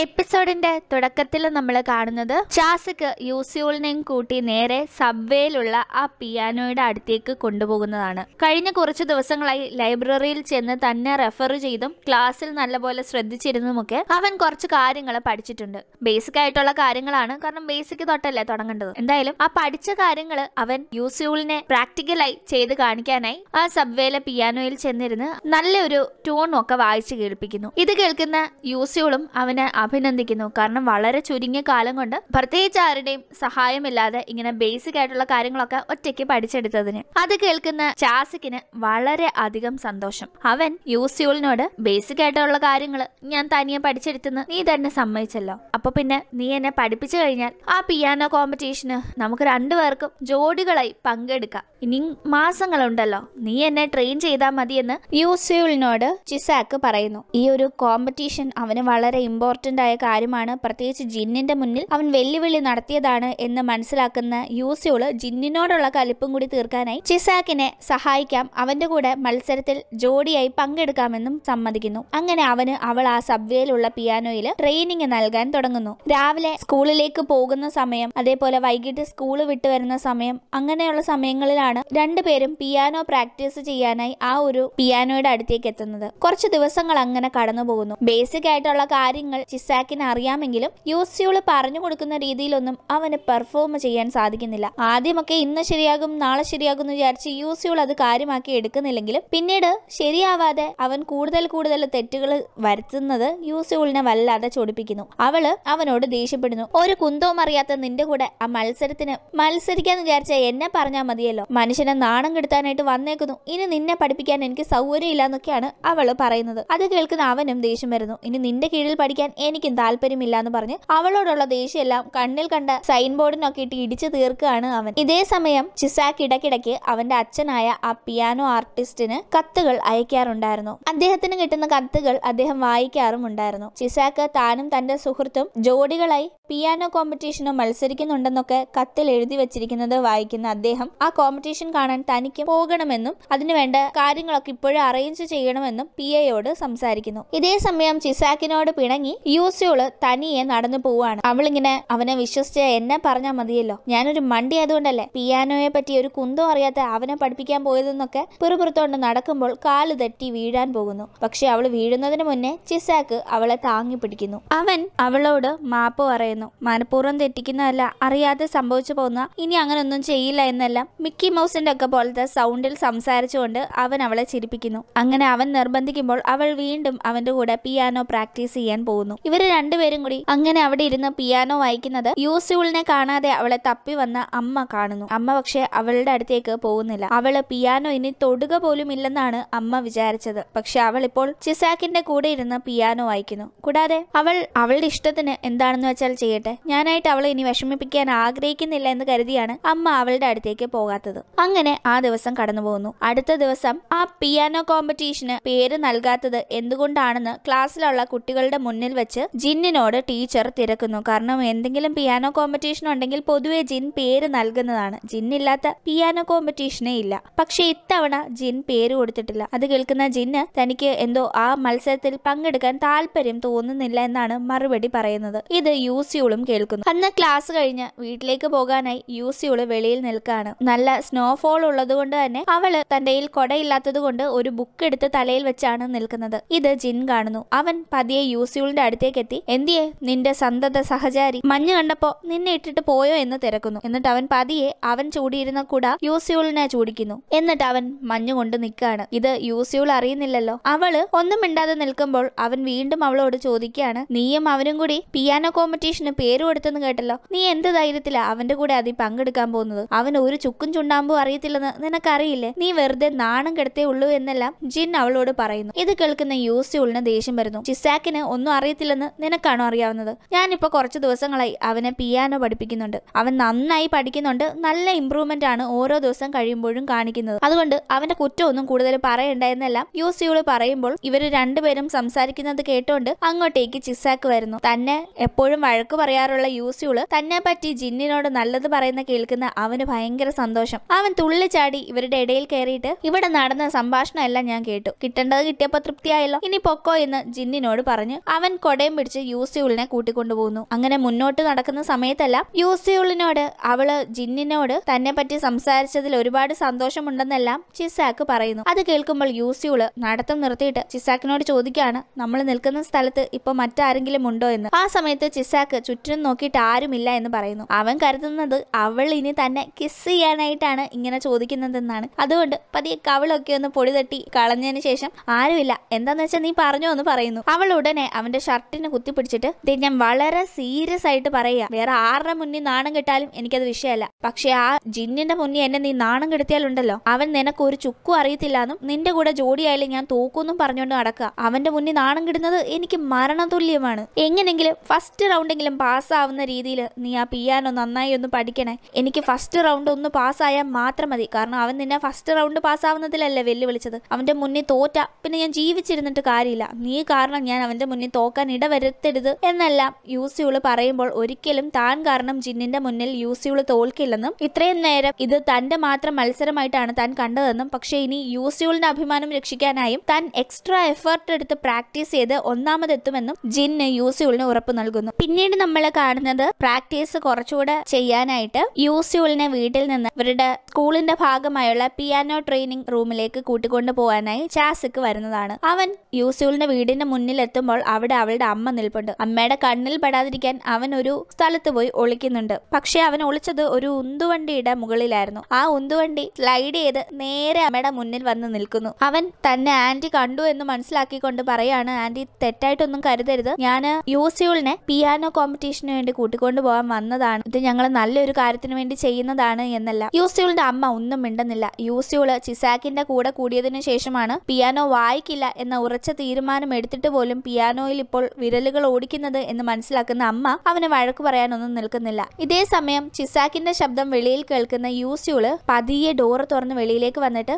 എപ്പിസോഡിന്റെ തുടക്കത്തിൽ നമ്മൾ കാണുന്നത് ചാസക്ക് യൂസ്യൂളിനെയും കൂട്ടി നേരെ സബ്വേയിലുള്ള ആ പിയാനോയുടെ അടുത്തേക്ക് കൊണ്ടുപോകുന്നതാണ്. കഴിഞ്ഞ കുറച്ച് ദിവസങ്ങളായി ലൈബ്രറിയിൽ ചെന്ന് തന്നെ റെഫർ ചെയ്തും ക്ലാസ്സിൽ നല്ലപോലെ ശ്രദ്ധിച്ചിരുന്നുമൊക്കെ അവൻ കുറച്ച് കാര്യങ്ങൾ പഠിച്ചിട്ടുണ്ട്. ബേസിക് ആയിട്ടുള്ള കാര്യങ്ങളാണ്. കാരണം ബേസിക് തൊട്ടല്ലേ തുടങ്ങേണ്ടത്. എന്തായാലും ആ പഠിച്ച കാര്യങ്ങൾ അവൻ യൂസ്യൂളിനെ പ്രാക്ടിക്കലായി ചെയ്ത് കാണിക്കാനായി ആ സബ്വേയിലെ പിയാനോയിൽ ചെന്നിരുന്ന് നല്ലൊരു ട്യൂണും ഒക്കെ വായിച്ച് കേൾപ്പിക്കുന്നു. ഇത് കേൾക്കുന്ന യൂസ്യൂളും അവനെ അഭിനന്ദിക്കുന്നു. കാരണം വളരെ ചുരുങ്ങിയ കാലം കൊണ്ട് പ്രത്യേകിച്ച് ആരുടെയും സഹായമില്ലാതെ ഇങ്ങനെ ബേസിക് ആയിട്ടുള്ള കാര്യങ്ങളൊക്കെ ഒറ്റയ്ക്ക് പഠിച്ചെടുത്തതിന്. അത് കേൾക്കുന്ന ചാസിക്കിന് വളരെ അധികം സന്തോഷം. അവൻ യൂസ്യൂളിനോട് ബേസിക് ആയിട്ടുള്ള കാര്യങ്ങൾ ഞാൻ തനിയെ പഠിച്ചെടുത്തെന്ന് നീ തന്നെ സമ്മതിച്ചല്ലോ. അപ്പൊ പിന്നെ നീ എന്നെ പഠിപ്പിച്ചു കഴിഞ്ഞാൽ ആ പിയാനോ കോമ്പറ്റീഷന് നമുക്ക് രണ്ടുപേർക്കും ജോഡികളായി പങ്കെടുക്കാം. ഇനി മാസങ്ങളുണ്ടല്ലോ. നീ എന്നെ ട്രെയിൻ ചെയ്താൽ മതിയെന്ന് യൂസ്യൂളിനോട് ചിസാക്ക് പറയുന്നു. ഈ ഒരു കോമ്പറ്റീഷൻ അവന് വളരെ ഇമ്പോർട്ടന്റ് ആയ കാര്യമാണ്. പ്രത്യേകിച്ച് ജിന്നിന്റെ മുന്നിൽ അവൻ വെല്ലുവിളി നടത്തിയതാണ് എന്ന് മനസ്സിലാക്കുന്ന യൂസിയോൾ ജിന്നിനോടുള്ള കലിപ്പും കൂടി തീർക്കാനായി ചിസാക്കിനെ സഹായിക്കാം. അവന്റെ കൂടെ മത്സരത്തിൽ ജോഡിയായി പങ്കെടുക്കാമെന്നും സമ്മതിക്കുന്നു. അങ്ങനെ അവന് അവൾ ആ സബ്വേയിലുള്ള പിയാനോയിൽ ട്രെയിനിങ് നൽകാൻ തുടങ്ങുന്നു. രാവിലെ സ്കൂളിലേക്ക് പോകുന്ന സമയം അതേപോലെ വൈകിട്ട് സ്കൂൾ വിട്ടു വരുന്ന സമയം അങ്ങനെയുള്ള സമയങ്ങളിലാണ് രണ്ടുപേരും പിയാനോ പ്രാക്ടീസ് ചെയ്യാനായി ആ ഒരു പിയാനോയുടെ അടുത്തേക്ക് എത്തുന്നത്. കുറച്ച് ദിവസങ്ങൾ അങ്ങനെ കടന്നു പോകുന്നു ബേസിക് ആയിട്ടുള്ള കാര്യങ്ങൾ ചിസാക്കിന് അറിയാമെങ്കിലും യൂസ്യൂൾ പറഞ്ഞു കൊടുക്കുന്ന രീതിയിലൊന്നും അവന് പെർഫോം ചെയ്യാൻ സാധിക്കുന്നില്ല. ആദ്യമൊക്കെ ഇന്ന് ശരിയാകും നാളെ ശരിയാകും എന്ന് വിചാരിച്ച് യൂസ്യൂൾ അത് കാര്യമാക്കി എടുക്കുന്നില്ലെങ്കിലും പിന്നീട് ശരിയാവാതെ അവൻ കൂടുതൽ കൂടുതൽ തെറ്റുകൾ വരുത്തുന്നത് യൂസ്യൂളിനെ വല്ലാതെ ചൊടിപ്പിക്കുന്നു. അവൾ അവനോട് ദേഷ്യപ്പെടുന്നു. ഒരു കുന്തവും അറിയാത്ത നിന്റെ കൂടെ ആ മത്സരത്തിന് മത്സരിക്കാന്ന് വിചാരിച്ച എന്നെ പറഞ്ഞാൽ മതിയല്ലോ. മനുഷ്യനെ നാണം കെടുത്താനായിട്ട് വന്നേക്കുന്നു. ഇനി നിന്നെ പഠിപ്പിക്കാൻ എനിക്ക് സൗകര്യം ഇല്ല എന്നൊക്കെയാണ് അവൾ പറയുന്നത്. അത് കേൾക്കുന്ന അവനും ദേഷ്യം വരുന്നു. ഇനി നിന്റെ കീഴിൽ പഠിക്കാൻ എനിക്കും താല്പര്യമില്ല എന്ന് പറഞ്ഞ് അവളോടുള്ള ദേഷ്യമെല്ലാം കണ്ണിൽ കണ്ട സൈൻ ബോർഡിനൊക്കെ ഇട്ട് ഇടിച്ചു തീർക്കുകയാണ് അവൻ. ഇതേ സമയം ചിസാക്ക് ഇടയ്ക്കിടയ്ക്ക് അവന്റെ അച്ഛനായ ആ പിയാനോ ആർട്ടിസ്റ്റിന് കത്തുകൾ അയക്കാറുണ്ടായിരുന്നു. അദ്ദേഹത്തിന് കിട്ടുന്ന കത്തുകൾ അദ്ദേഹം വായിക്കാറും ഉണ്ടായിരുന്നു. ചിസാക്ക് താനും തന്റെ സുഹൃത്തും ജോഡികളായി പിയാനോ കോമ്പറ്റീഷനോ മത്സരിക്കുന്നുണ്ടെന്നൊക്കെ കത്തിൽ എഴുതി വെച്ചിരിക്കുന്നത് വായിക്കുന്ന അദ്ദേഹം ആ കോമ്പറ്റീഷൻ കാണാൻ തനിക്ക് പോകണമെന്നും അതിനുവേണ്ട കാര്യങ്ങളൊക്കെ ഇപ്പോഴും അറേഞ്ച് ചെയ്യണമെന്നും പി എയോട് സംസാരിക്കുന്നു. ഇതേ സമയം ചിസാക്കിനോട് പിണങ്ങി യൂസ്യൂൾ തനിയെ നടന്നു പോവാണ് അവളിങ്ങനെ അവനെ വിശ്വസിച്ച് എന്നെ പറഞ്ഞാൽ മതിയല്ലോ. ഞാനൊരു മണ്ടി ആയതുകൊണ്ടല്ലേ പിയാനോയെ പറ്റി ഒരു കുന്തം അറിയാത്ത അവനെ പഠിപ്പിക്കാൻ പോയതെന്നൊക്കെ പിറുപിറുത്തോണ്ട് നടക്കുമ്പോൾ കാൽ തെറ്റി വീഴാൻ പോകുന്നു. പക്ഷെ അവൾ വീഴുന്നതിന് മുന്നേ ചിസാക്ക് അവളെ താങ്ങി പിടിക്കുന്നു. അവൻ അവളോട് മാപ്പ് പറയുന്നു. മനഃപൂർവം തെറ്റിക്കുന്നതല്ല അറിയാതെ സംഭവിച്ചു പോകുന്ന ഇനി അങ്ങനെ ഒന്നും ചെയ്യില്ല എന്നെല്ലാം മിക്കി മൗസിന്റെ ഒക്കെ പോലത്തെ സൗണ്ടിൽ സംസാരിച്ചുകൊണ്ട് അവൻ അവളെ ചിരിപ്പിക്കുന്നു. അങ്ങനെ അവൻ നിർബന്ധിക്കുമ്പോൾ അവൾ വീണ്ടും അവന്റെ കൂടെ പിയാനോ പ്രാക്ടീസ് ചെയ്യാൻ പോകുന്നു. ഇവർ രണ്ടുപേരും കൂടി അങ്ങനെ അവിടെ ഇരുന്ന് പിയാനോ വായിക്കുന്നത് യൂസ്യൂളിനെ കാണാതെ അവളെ തപ്പി വന്ന അമ്മ കാണുന്നു. അമ്മ പക്ഷെ അവളുടെ അടുത്തേക്ക് പോകുന്നില്ല. അവൾ പിയാനോ ഇനി തൊടുക പോലും ഇല്ലെന്നാണ് അമ്മ വിചാരിച്ചത്. പക്ഷെ അവൾ ഇപ്പോൾ ചിസാക്കിന്റെ കൂടെ ഇരുന്ന് പിയാനോ വായിക്കുന്നു. കൂടാതെ അവൾ അവളുടെ ഇഷ്ടത്തിന് എന്താണെന്ന് വെച്ചാൽ ചെയ്യട്ടെ. ഞാനായിട്ട് അവളെ ഇനി വിഷമിപ്പിക്കാൻ ആഗ്രഹിക്കുന്നില്ല എന്ന് കരുതിയാണ് അമ്മ അവളുടെ അടുത്തേക്ക് പോകാത്തത്. അങ്ങനെ ആ ദിവസം കടന്നു പോകുന്നു. അടുത്ത ദിവസം ആ പിയാനോ കോമ്പറ്റീഷന് പേര് നൽകാത്തത് എന്തുകൊണ്ടാണെന്ന് ക്ലാസ്സിലുള്ള കുട്ടികളുടെ മുന്നിൽ വെച്ച് ജിന്നിനോട് ടീച്ചർ തിരക്കുന്നു. കാരണം എന്തെങ്കിലും പിയാനോ കോമ്പറ്റീഷൻ ഉണ്ടെങ്കിൽ പൊതുവെ ജിൻ പേര് നൽകുന്നതാണ്. ജിന്നില്ലാത്ത പിയാനോ കോമ്പറ്റീഷനേ ഇല്ല. പക്ഷെ ഇത്തവണ ജിൻ പേര് കൊടുത്തിട്ടില്ല. അത് കേൾക്കുന്ന ജിന്ന് തനിക്ക് എന്തോ ആ മത്സരത്തിൽ പങ്കെടുക്കാൻ താല്പര്യം തോന്നുന്നില്ല എന്നാണ് മറുപടി പറയുന്നത്. ഇത് യൂസിയോളും കേൾക്കുന്നു. അന്ന് ക്ലാസ് കഴിഞ്ഞ് വീട്ടിലേക്ക് പോകാനായി യൂസിയുൾ വെളിയിൽ നിൽക്കാണ്. നല്ല സ്നോഫോൾ ഉള്ളത് കൊണ്ട് തന്നെ അവൾ തന്റെ കൊടയില്ലാത്തത് കൊണ്ട് ഒരു ബുക്ക് എടുത്ത് തലയിൽ വെച്ചാണ് നിൽക്കുന്നത്. ഇത് ജിൻ കാണുന്നു. അവൻ പതിയെ യൂസിയുളിന്റെ അടുത്തേക്ക് എത്തി എന്തിയെ നിന്റെ സന്തത സഹചാരി മഞ്ഞ് കണ്ടപ്പോ നിന്നെ ഇട്ടിട്ട് പോയോ എന്ന് തിരക്കുന്നു എന്നിട്ട് അവൻ പതിയെ അവൻ ചൂടിയിരുന്ന കുട യൂസ്യൂളിനെ ചൂടിക്കുന്നു. എന്നിട്ട് അവൻ മഞ്ഞ് കൊണ്ട് നിൽക്കുകയാണ്. ഇത് യൂസ്യൂൾ അറിയുന്നില്ലല്ലോ. അവൾ ഒന്നും മിണ്ടാതെ നിൽക്കുമ്പോൾ അവൻ വീണ്ടും അവളോട് ചോദിക്കുകയാണ് നീയും അവനും കൂടി പിയാനോ കോമ്പറ്റീഷന് പേര് കൊടുത്തെന്ന് കേട്ടല്ലോ. നീ എന്ത് ധൈര്യത്തിലാ അവന്റെ കൂടെ അതിൽ പങ്കെടുക്കാൻ പോകുന്നത്? അവൻ ഒരു ചുക്കും ചുണ്ടാമ്പും അറിയത്തില്ലെന്ന് നിനക്കറിയില്ലേ? നീ വെറുതെ നാണം കെടുത്തേ ഉള്ളൂ എന്നെല്ലാം ജിൻ അവളോട് പറയുന്നു. ഇത് കേൾക്കുന്ന യൂസ്യൂളിന് ദേഷ്യം വരുന്നു. ചിസാക്കിന് ഒന്നും അറിയത്തില്ലെന്ന് നിനക്കാണോ അറിയാവുന്നത്? ഞാനിപ്പോൾ കുറച്ച് ദിവസങ്ങളായി അവനെ പിയാനോ പഠിപ്പിക്കുന്നുണ്ട്. അവൻ നന്നായി പഠിക്കുന്നുണ്ട്. നല്ല ഇമ്പ്രൂവ്മെന്റ് ആണ് ഓരോ ദിവസം കഴിയുമ്പോഴും കാണിക്കുന്നത്. അതുകൊണ്ട് അവന്റെ കുറ്റമൊന്നും കൂടുതൽ പറയണ്ട എന്നെല്ലാം യൂസ്യൂൾ പറയുമ്പോൾ ഇവർ രണ്ടുപേരും സംസാരിക്കുന്നത് കേട്ടോണ്ട് അങ്ങോട്ടേക്ക് ചിസാക്ക് വരുന്നു. തന്നെ എപ്പോഴും വഴക്ക് പറയാറുള്ള യൂസിയോൾ തന്നെ പറ്റി ജിന്നിനോട് നല്ലത് പറയുന്ന കേൾക്കുന്ന അവന് ഭയങ്കര സന്തോഷം. അവൻ തുള്ളിച്ചാടി ഇവരുടെ ഇടയിൽ കയറിയിട്ട് ഇവിടെ നടന്ന സംഭാഷണം എല്ലാം ഞാൻ കേട്ടു. കിട്ടേണ്ടത് കിട്ടിയപ്പോ തൃപ്തിയായല്ലോ. ഇനി പൊക്കോ എന്ന് ജിന്നിനോട് പറഞ്ഞു അവൻ കൊട കൊടയും പിടിച്ച് യൂസിയുളിനെ കൂട്ടിക്കൊണ്ടുപോകുന്നു അങ്ങനെ മുന്നോട്ട് നടക്കുന്ന സമയത്തല്ല യൂസിയുളിനോട് അവൾ ജിന്നിനോട് തന്നെ പറ്റി സംസാരിച്ചതിൽ ഒരുപാട് സന്തോഷമുണ്ടെന്നെല്ലാം ചിസാക്ക് പറയുന്നു. അത് കേൾക്കുമ്പോൾ യൂസിയുൾ നടത്തം നിർത്തിയിട്ട് ചിസാക്കിനോട് ചോദിക്കുകയാണ് നമ്മൾ നിൽക്കുന്ന സ്ഥലത്ത് ഇപ്പൊ മറ്റാരെങ്കിലും ഉണ്ടോ എന്ന്? ആ സമയത്ത് ചിസാക്ക് ചുറ്റിനും നോക്കിയിട്ട് ആരുമില്ല എന്ന് പറയുന്നു. അവൻ കരുതുന്നത് അവൾ ഇനി തന്നെ കിസ് ചെയ്യാനായിട്ടാണ് ഇങ്ങനെ ചോദിക്കുന്നതെന്നാണ്. അതുകൊണ്ട് പതിയെ കവളൊക്കെ ഒന്ന് പൊടി തട്ടി കളഞ്ഞതിന് ശേഷം ആരുമില്ല എന്താന്ന് വെച്ചാൽ നീ പറഞ്ഞോ എന്ന് പറയുന്നു. അവൾ ഉടനെ അവന്റെ ഷർട്ടിന് കുത്തിപ്പിടിച്ചിട്ട് ഇത് ഞാൻ വളരെ സീരിയസ് ആയിട്ട് പറയുക. വേറെ ആരുടെ മുന്നിൽ നാണം കിട്ടാലും എനിക്കത് വിഷയമല്ല. പക്ഷെ ആ ജിന്നിന്റെ മുന്നിൽ എന്നെ നീ നാണം കെടുത്തിയാലുണ്ടല്ലോ. അവൻ നിനക്ക് ഒരു ചുക്കും അറിയത്തില്ലാന്നും നിന്റെ കൂടെ ജോഡിയായാലും ഞാൻ തൂക്കൊന്നും പറഞ്ഞുകൊണ്ട് നടക്കുക. അവന്റെ മുന്നിൽ നാണം കിടുന്നത് എനിക്ക് മരണതുല്യമാണ്. എങ്ങനെങ്കിലും ഫസ്റ്റ് റൗണ്ടെങ്കിലും പാസ്സാവുന്ന രീതിയിൽ നീ ആ പിയാനോ നന്നായി ഒന്ന് പഠിക്കണേ. എനിക്ക് ഫസ്റ്റ് റൗണ്ട് ഒന്ന് പാസ്സായാൽ മാത്രം മതി. കാരണം അവൻ നിന്നെ ഫസ്റ്റ് റൗണ്ട് പാസ്സാവുന്നതിലല്ലേ വെല്ലുവിളിച്ചത്. അവന്റെ മുന്നിൽ തോറ്റ പിന്നെ ഞാൻ ജീവിച്ചിരുന്നിട്ട് കാര്യമില്ല. നീ കാരണം ഞാൻ അവന്റെ മുന്നിൽ തോക്കാൻ ഇടവരുത്തരുത് എന്നെല്ലാം. യൂസിയുൾ പറയുമ്പോൾ ഒരിക്കലും താൻ കാരണം ജിന്നിന്റെ മുന്നിൽ യൂസിയുൾ തോൽക്കില്ലെന്നും ഇത്രയും നേരം ഇത് തന്റെ മാത്രം മത്സരമായിട്ടാണ് താൻ കണ്ടതെന്നും പക്ഷെ ഇനി യൂസിയുളിന്റെ അഭിമാനം രക്ഷിക്കാനായും താൻ എക്സ്ട്രാ എഫേർട്ട് എടുത്ത് പ്രാക്ടീസ് ചെയ്ത് ഒന്നാമതെത്തുമെന്നും ജിന്ന് യൂസിയുളിന് ഉറപ്പ് നൽകുന്നു. പിന്നീട് നമ്മൾ കാണുന്നത് പ്രാക്ടീസ് കുറച്ചുകൂടെ ചെയ്യാനായിട്ട് യൂസിയുളിനെ വീട്ടിൽ നിന്ന് ഇവരുടെ സ്കൂളിന്റെ ഭാഗമായുള്ള പിയാനോ ട്രെയിനിങ് റൂമിലേക്ക് കൂട്ടിക്കൊണ്ടു പോകാനായി ചാസിക്ക് വരുന്നതാണ്. അവൻ യൂസിയുളിന്റെ വീടിന്റെ മുന്നിൽ എത്തുമ്പോൾ അവിടെ അവളുടെ അമ്മ നിൽപ്പുണ്ട്. അമ്മയുടെ കണ്ണിൽ പെടാതിരിക്കാൻ അവൻ ഒരു സ്ഥലത്ത് പോയി ഒളിക്കുന്നുണ്ട്. പക്ഷെ അവൻ ഒളിച്ചത് ഒരു ഉന്തുവണ്ടിയുടെ മുകളിലായിരുന്നു. ആ ഉന്തുവണ്ടി സ്ലൈഡ് ചെയ്ത് നേരെ അമ്മയുടെ മുന്നിൽ വന്ന് നിൽക്കുന്നു. അവൻ തന്നെ ആന്റി കണ്ടു എന്ന് മനസ്സിലാക്കിക്കൊണ്ട് പറയാണ് ആന്റി തെറ്റായിട്ടൊന്നും കരുതരുത്. ഞാൻ യൂസിയുളിനെ പിയാനോ കോമ്പറ്റീഷന് വേണ്ടി കൂട്ടിക്കൊണ്ടു പോകാൻ വന്നതാണ്. ഇത് ഞങ്ങൾ നല്ലൊരു കാര്യത്തിന് വേണ്ടി ചെയ്യുന്നതാണ് എന്നല്ല. യൂസിയുളിന്റെ അമ്മ ഒന്നും മിണ്ടുന്നില്ല. യൂസിയുൾ ചിസാക്കിന്റെ കൂടെ കൂടിയതിനു ശേഷമാണ് പിയാനോ വായിക്കില്ല എന്ന ഉറച്ച തീരുമാനം എടുത്തിട്ട് പോലും പിയാനോയിൽ ഇപ്പോൾ വിരലുകൾ ഓടിക്കുന്നത് എന്ന് മനസ്സിലാക്കുന്ന അമ്മ അവന് വഴക്ക് പറയാനൊന്നും നിൽക്കുന്നില്ല. ഇതേ സമയം ചിസാക്കിന്റെ ശബ്ദം വെളിയിൽ കേൾക്കുന്ന യൂസ്യൂൾ പതിയെ ഡോറ് തുറന്ന് വെളിയിലേക്ക് വന്നിട്ട്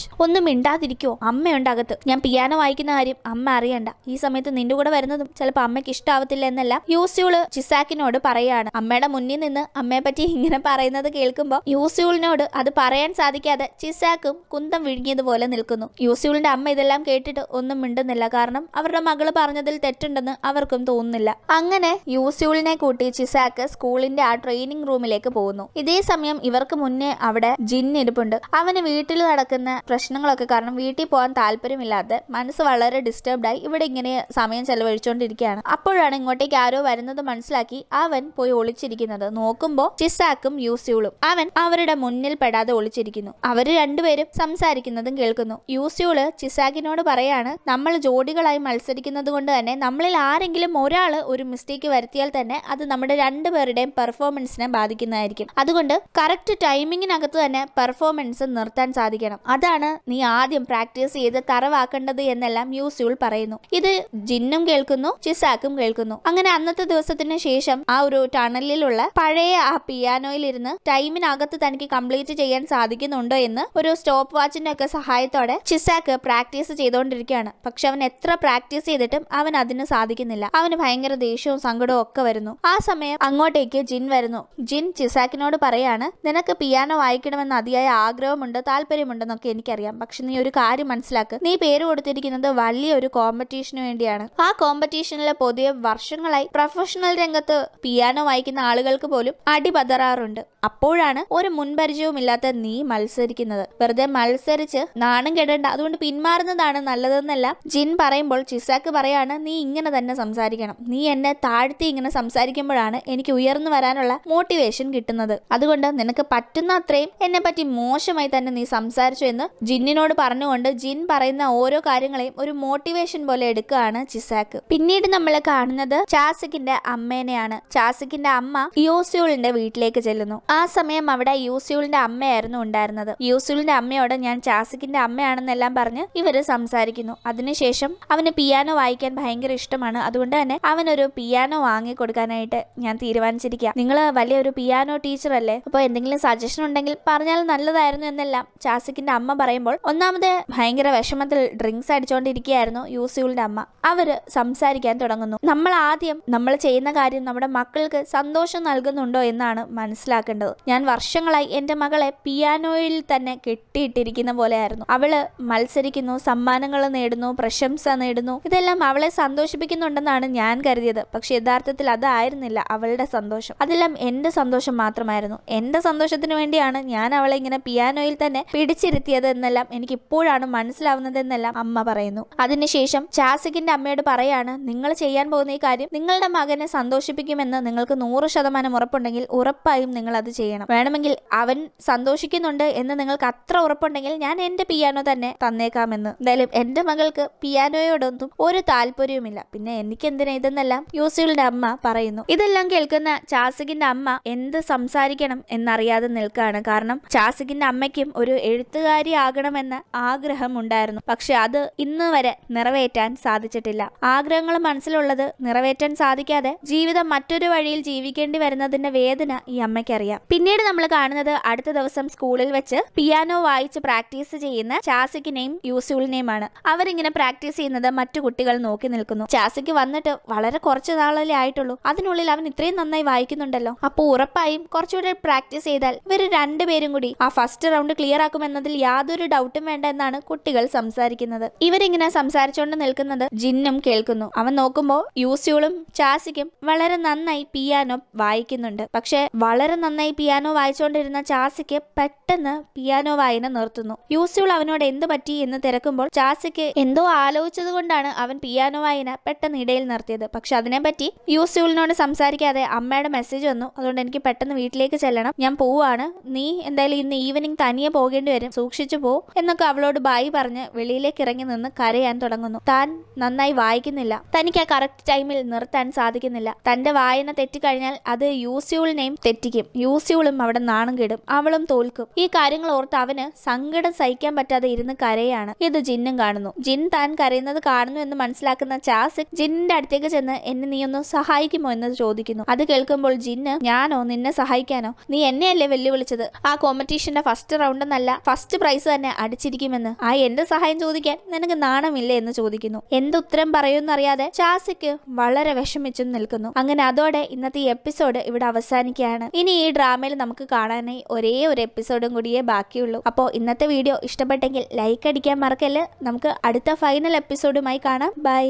"ഷ്ഷ്, ഒന്നും മിണ്ടാതിരിക്കോ? അമ്മയുണ്ട് അകത്ത്. ഞാൻ പിയാനോ വായിക്കുന്ന കാര്യം അമ്മ അറിയണ്ട. ഈ സമയത്ത് നിന്റെ കൂടെ വരുന്നതും ചിലപ്പോൾ അമ്മയ്ക്ക് ഇഷ്ടാവത്തില്ല എന്നല്ല യൂസ്യൂൾ ചിസാക്കിനോട് പറയാണ്. അമ്മയുടെ മുന്നിൽ നിന്ന് അമ്മയെ പറ്റി ഇങ്ങനെ പറയുന്നത് കേൾക്കുമ്പോൾ യൂസ്യൂളിനോട് അത് പറയാൻ സാധിക്കാതെ ചിസാക്കും കുന്തം വിഴുങ്ങിയതുപോലെ നിൽക്കുന്നു. യൂസ്യൂളിന്റെ അമ്മ ഇതെല്ലാം കേട്ടിട്ട് ഒന്നും മിണ്ടുന്നില്ല. കാരണം അവരുടെ മകൾ പറഞ്ഞതിൽ തെറ്റുണ്ടെന്ന് അവർക്കും തോന്നുന്നില്ല. അങ്ങനെ യൂസ്യൂളിനെ കൂട്ടി ചിസാക്ക് സ്കൂളിന്റെ ആ ട്രെയിനിങ് റൂമിലേക്ക് പോകുന്നു. ഇതേ സമയം ഇവർക്ക് മുന്നേ അവിടെ ജിൻ ഇരിപ്പുണ്ട്. അവന് വീട്ടിൽ നടക്കുന്ന പ്രശ്നങ്ങളൊക്കെ കാരണം വീട്ടിൽ പോകാൻ താല്പര്യമില്ലാതെ മനസ്സ് വളരെ ഡിസ്റ്റർബ്ഡ് ആയി ഇവിടെ ഇങ്ങനെ സമയം ചെലവഴിച്ചുകൊണ്ടിരിക്കുകയാണ് അപ്പോഴാണ് ഇങ്ങോട്ടേക്ക് ആരോ വരുന്നത് മനസ്സിലാക്കി അവൻ പോയി ഒളിച്ചിരിക്കുന്നത്. നോക്കുമ്പോൾ ചിസാക്കും യൂസ്യൂളും. അവൻ അവരുടെ മുന്നിൽ പെടാതെ ഒളിച്ചിരിക്കുന്നു. അവർ രണ്ടുപേരും സംസാരിക്കുന്നതും കേൾക്കുന്നു. യൂസ്യൂൾ ചിസാക്കിനോട് പറയാണ് നമ്മൾ ജോഡികളായി മത്സരിക്കുന്നത് കൊണ്ട് തന്നെ നമ്മളിൽ ആരെങ്കിലും ഒരാൾ ഒരു മിസ്റ്റേക്ക് വരുത്തിയാൽ തന്നെ അത് നമ്മുടെ രണ്ടുപേരുടെയും പെർഫോമൻസിനെ ബാധിക്കുന്നതായിരിക്കും. അതുകൊണ്ട് കറക്റ്റ് ടൈമിങ്ങിനകത്ത് തന്നെ പെർഫോമൻസ് നിർത്താൻ സാധിക്കണം. അതാണ് നീ ആദ്യം പ്രാക്ടീസ് ചെയ്ത് തറവാക്കേണ്ടത് എന്നെല്ലാം യൂസ്യൂൾ പറയുന്നു. ഇത് ജിന്നും കേൾക്കുന്നു ചിസാക്കും കേൾക്കുന്നു. അങ്ങനെ അന്നത്തെ ദിവസത്തിന് ശേഷം ആ ഒരു ടണലിലുള്ള പഴയ ആ പിയാനോയിലിരുന്ന് ടൈമിനകത്ത് തനിക്ക് കംപ്ലീറ്റ് ചെയ്യാൻ സാധിക്കുന്നുണ്ടോ എന്ന് ഒരു സ്റ്റോപ്പ് വാച്ചിന്റെ ഒക്കെ സഹായത്തോടെ ചിസാക്ക് പ്രാക്ടീസ് ചെയ്തുകൊണ്ടിരിക്കുകയാണ്. പക്ഷെ അവൻ എത്ര പ്രാക്ടീസ് ചെയ്തിട്ടും അവൻ അതിന് സാധിക്കുന്നില്ല. അവന് ഭയങ്കര ദേഷ്യവും സങ്കടവും ഒക്കെ വരുന്നു. ആ സമയം അങ്ങോട്ടേക്ക് ജിൻ വരുന്നു. ജിൻ ചിസാക്കിനോട് പറയാണ് നിനക്ക് പിയാനോ വായിക്കണമെന്ന് അതിയായ ആഗ്രഹമുണ്ട് താല്പര്യമുണ്ടെന്നൊക്കെ എനിക്കറിയാം. പക്ഷെ നീ ഒരു കാര്യം മനസ്സിലാക്ക്. നീ പേര് കൊടുത്തിരിക്കുന്നത് വലിയൊരു കോമ്പറ്റീഷന് വേണ്ടിയാണ്. ആ കോമ്പറ്റീഷനിൽ പൊതുവെ വർഷങ്ങളായി പ്രൊഫഷണൽ രംഗത്ത് പിയാനോ വായിക്കുന്ന ആളുകൾക്ക് പോലും അടി പതറാറുണ്ട്. അപ്പോഴാണ് ഒരു മുൻപരിചയവുമില്ലാത്ത നീ മത്സരിക്കുന്നത്. വെറുതെ മത്സരിച്ച് നാണം കെടേണ്ട അതുകൊണ്ട് പിന്മാറുന്നതാണ് നല്ലതെന്നല്ല. ജിൻ പറയുമ്പോൾ ചിസാക്ക് പറയാണ് നീ ഇങ്ങനെ തന്നെ സംസാരിക്കണം. നീ എന്നെ താഴ്ത്തി ഇങ്ങനെ സംസാരിക്കുമ്പോഴാണ് എനിക്ക് ഉയർന്നു വരാനുള്ള മോട്ടിവേഷൻ കിട്ടുന്നത്. അതുകൊണ്ട് നിനക്ക് പറ്റുന്ന അത്രയും എന്നെ പറ്റി മോശമായി തന്നെ നീ സംസാരിച്ചു എന്ന് ജിന്നിനോട് പറഞ്ഞുകൊണ്ട് ജിൻ പറയുന്ന ഓരോ കാര്യങ്ങളെയും ഒരു മോട്ടിവേഷൻ പോലെ എടുക്കുകയാണ് ചിസാക്ക്. പിന്നീട് നമ്മൾ കാണുന്നത് ചാസിക്കിന്റെ അമ്മേനെയാണ്. ചാസിക്കിന്റെ അമ്മ യൂസ്യൂളിന്റെ വീട്ടിലേക്ക് ചെല്ലുന്നു. ആ സമയം അവിടെ യൂസ്യൂളിന്റെ അമ്മയായിരുന്നു ഉണ്ടായിരുന്നത്. യൂസ്യൂളിന്റെ അമ്മയോട് ഞാൻ ചാസിക്കിന്റെ അമ്മയാണെന്നെല്ലാം പറഞ്ഞ് ഇവർ സംസാരിക്കുന്നു. അതിനുശേഷം അവന് പിയാനോ വായിക്കാൻ ഭയങ്കര ഇഷ്ടമാണ്. അതുകൊണ്ട് തന്നെ അവനൊരു പിയാനോ വാങ്ങി കൊടുക്കാനായിട്ട് ഞാൻ തീരുമാനിച്ചിരിക്കുക. നിങ്ങൾ വലിയൊരു പിയാനോ ടീച്ചർ അല്ലേ? അപ്പോൾ എന്തെങ്കിലും സജഷൻ ഉണ്ടെങ്കിൽ പറഞ്ഞാൽ നല്ലതായിരുന്നു എന്നെല്ലാം ചാസിക്കിന്റെ അമ്മ പറയുമ്പോൾ ഒന്നാമത് ഭയങ്കര വിഷമത്തിൽ ഡ്രിങ്ക്സ് അടിച്ചുകൊണ്ടിരിക്കുകയായിരുന്നു യൂസുലിന്റെ അമ്മ. അവർ സംസാരിക്കാൻ തുടങ്ങുന്നു. നമ്മൾ ആദ്യം നമ്മൾ ചെയ്യുന്ന കാര്യം നമ്മുടെ മക്കൾക്ക് സന്തോഷം നൽകുന്നുണ്ടോ എന്നാണ് മനസ്സിലാക്കേണ്ടത്. ഞാൻ വർഷങ്ങളായി എന്റെ മകളെ പിയാനോയിൽ തന്നെ കെട്ടിയിട്ടിരിക്കുന്ന പോലെയായിരുന്നു. അവൾ മത്സരിക്കുന്നു സമ്മാനങ്ങൾ നേടുന്നു പ്രശംസ നേടുന്നു. ഇതെല്ലാം അവളെ സന്തോഷിപ്പിക്കുന്നുണ്ടെന്നാണ് ഞാൻ കരുതിയത്. പക്ഷെ യഥാർത്ഥത്തിൽ അതായിരുന്നില്ല അവളുടെ സന്തോഷം. അതെല്ലാം എന്റെ സന്തോഷം മാത്രമായിരുന്നു. എന്റെ സന്തോഷത്തിന് വേണ്ടിയാണ് ഞാൻ അവളെ ഇങ്ങനെ പിയാനോയിൽ തന്നെ പിടിച്ചിരുത്തിയത് എന്നെല്ലാം എനിക്ക് ഇപ്പോഴാണ് മനസ്സിലാവുന്നത് എന്നെല്ലാം അമ്മ പറയുന്നു. അതിനുശേഷം ചാസിക്കിന്റെ അമ്മയോട് പറയാണ് നിങ്ങൾ ചെയ്യാൻ പോകുന്ന ഈ കാര്യം നിങ്ങളുടെ മകനെ സന്തോഷിപ്പിക്കുമെന്ന് നിങ്ങൾക്ക് നൂറ് ശതമാനം ഉറപ്പുണ്ടെങ്കിൽ ഉറപ്പായും നിങ്ങൾ അത് ചെയ്യണം. വേണമെങ്കിൽ അവൻ സന്തോഷിക്കുന്നുണ്ട് എന്ന് നിങ്ങൾക്ക് അത്ര ഉറപ്പുണ്ടെങ്കിൽ ഞാൻ എന്റെ പിയാനോ തന്നെ തന്നേക്കാമെന്ന്. എന്തായാലും എന്റെ മകൾക്ക് പിയാനോയോടൊന്നും ഒരു താല്പര്യവുമില്ല. പിന്നെ എനിക്ക് എന്തിനാ ഇതെന്നെല്ലാം യൂസുകളുടെ അമ്മ പറയുന്നു. ഇതെല്ലാം കേൾക്കുന്ന ചാസികിന്റെ അമ്മ എന്ത് സംസാരിക്കണം എന്നറിയാതെ നിൽക്കുകയാണ് കാരണം ചാസികിന്റെ അമ്മയ്ക്കും ഒരു എഴുത്തുകാരി ആകണമെന്ന ആഗ്രഹം ഉണ്ടായിരുന്നു. പക്ഷെ അത് ഇന്ന് വരെ നിറവേറ്റാൻ സാധിച്ചിട്ടില്ല. ആഗ്രഹങ്ങൾ മനസ്സിലുള്ളത് നിറവേറ്റാൻ സാധിക്കാതെ ജീവിതം മറ്റൊരു വഴിയിൽ ജീവിക്കേണ്ടി വരുന്നതിന്റെ വേദന ഈ അമ്മയ്ക്കറിയാം. പിന്നീട് നമ്മൾ കാണുന്നത് അടുത്ത ദിവസം സ്കൂളിൽ വെച്ച് പിയാനോ വായിച്ച് പ്രാക്ടീസ് ചെയ്യുന്ന ചാസിക്കിനെയും യൂസുളിനെയുമാണ് അവരിങ്ങനെ പ്രാക്ടീസ് ചെയ്യുന്നത് മറ്റു കുട്ടികൾ നോക്കി നിൽക്കുന്നു. ചാസിക്ക് വന്നിട്ട് വളരെ കുറച്ച് നാളല്ലേ ആയിട്ടുള്ളൂ. അതിനുള്ളിൽ അവൻ ഇത്രയും നന്നായി വായിക്കുന്നുണ്ടല്ലോ. അപ്പോൾ ഉറപ്പായും കുറച്ചുകൂടെ പ്രാക്ടീസ് ചെയ്താൽ ഇവർ രണ്ടുപേരും കൂടി ആ ഫസ്റ്റ് റൗണ്ട് ക്ലിയർ ആക്കുമെന്നതിൽ യാതൊരു ഡൗട്ടും വേണ്ട എന്നാണ് കുട്ടികൾ സംസാരിക്കുന്നത്. ഇവരിങ്ങനെ സംസാരിച്ചുകൊണ്ട് നിൽക്കുന്നത് ജിന്നും കേൾക്കുന്നു. അവൻ നോക്കുമ്പോൾ യൂസ്യൂളും ചാസിക്കും വളരെ നന്നായി പിയാനോ വായിക്കുന്നുണ്ട്. പക്ഷെ വളരെ നന്നായി പിയാനോ വായിച്ചുകൊണ്ടിരുന്ന ചാസിക്ക് പെട്ടെന്ന് പിയാനോ വായന നിർത്തുന്നു. യൂസ്യൂൾ അവനോട് എന്ത് പറ്റി എന്ന് തിരക്കുമ്പോൾ ചാസിക്ക് എന്തോ ആലോചിച്ചതുകൊണ്ടാണ് അവൻ പിയാനോ വായന പെട്ടെന്ന് ഇടയിൽ നിർത്തിയത്. പക്ഷെ അതിനെപ്പറ്റി യൂസ്യൂളിനോട് സംസാരിക്കാതെ അമ്മയുടെ മെസ്സേജ് വന്നു. അതുകൊണ്ട് എനിക്ക് പെട്ടെന്ന് വീട്ടിലേക്ക് ചെല്ലണം. ഞാൻ പോവാണ് നീ എന്തായാലും ഇന്ന് ഈവനിങ് തനിയെ പോകേണ്ടി വരും. സൂക്ഷിച്ചു പോ എന്നൊക്കെ അവളോട് ബായി പറഞ്ഞ് വെളിയിലേക്ക് ഇറങ്ങി നിന്ന് കരയാൻ തുടങ്ങുന്നു. താൻ നന്നായി വായിക്കുന്നില്ല. തനിക്ക് ആ കറക്റ്റ് ടൈമിൽ നിർത്താൻ സാധിക്കുന്നില്ല. തന്റെ വായന തെറ്റിക്കഴിഞ്ഞാൽ അത് യൂസ്യൂളിനെയും തെറ്റിക്കും. യൂസ്യൂളും അവിടെ നാണം കെടും. അവളും തോൽക്കും. ഈ കാര്യങ്ങൾ ഓർത്ത് അവന് സങ്കടം സഹിക്കാൻ പറ്റാതെ ഇരുന്ന് കരയാണ്. ഇത് ജിന്നും കാണുന്നു. ജിൻ താൻ കരയുന്നത് കാണുന്നു എന്ന് മനസ്സിലാക്കുന്ന ചാസിക് ജിന്നിന്റെ അടുത്തേക്ക് ചെന്ന് എന്നെ നീ ഒന്ന് സഹായിക്കുമോ എന്ന് ചോദിക്കുന്നു. അത് കേൾക്കുമ്പോൾ ജിന്ന് ഞാനോ നിന്നെ സഹായിക്കാനോ? നീ എന്നെയല്ലേ വെല്ലുവിളിച്ചത്? ആ കോമ്പറ്റീഷന്റെ ഫസ്റ്റ് റൗണ്ട് എന്നല്ല ഫസ്റ്റ് പ്രൈസ് തന്നെ അടിച്ചിരിക്കുമെന്ന്. ആ എന്റെ സഹായം ചോദിക്കാൻ നിനക്ക് നാണമില്ലേ എന്ന് ചോദിക്കുന്നു. എന്തുത്തരം പറയുമെന്നറിയാതെ ചാസിക്ക് വളരെ വിഷമിച്ചും നിൽക്കുന്നു. അങ്ങനെ അതോടെ ഇന്നത്തെ എപ്പിസോഡ് ഇവിടെ അവസാനിക്കുകയാണ്. ഇനി ഈ ഡ്രാമയിൽ നമുക്ക് കാണാനായി ഒരേ ഒരു എപ്പിസോഡും കൂടിയേ ബാക്കിയുള്ളൂ. അപ്പോൾ ഇന്നത്തെ വീഡിയോ ഇഷ്ടപ്പെട്ടെങ്കിൽ ലൈക്ക് അടിക്കാൻ മറക്കല്ല്? നമുക്ക് അടുത്ത ഫൈനൽ എപ്പിസോഡുമായി കാണാം. ബൈ